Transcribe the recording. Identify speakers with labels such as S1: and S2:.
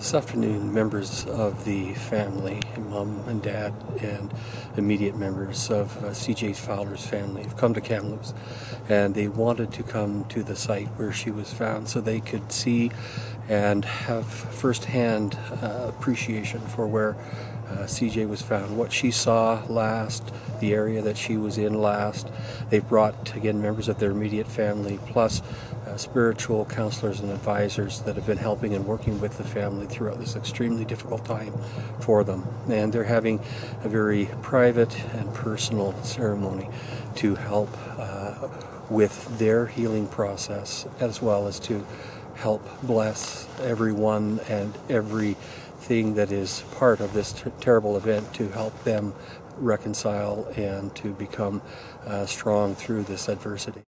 S1: This afternoon, members of the family, mom and dad, and immediate members of uh, CJ Fowler's family have come to Kamloops and they wanted to come to the site where she was found so they could see and have firsthand uh, appreciation for where uh, CJ was found, what she saw last, the area that she was in last. They've brought, again, members of their immediate family, plus uh, spiritual counselors and advisors that have been helping and working with the family throughout this extremely difficult time for them. And they're having a very private and personal ceremony to help uh, with their healing process as well as to help bless everyone and everything that is part of this ter- terrible event to help them reconcile and to become uh, strong through this adversity.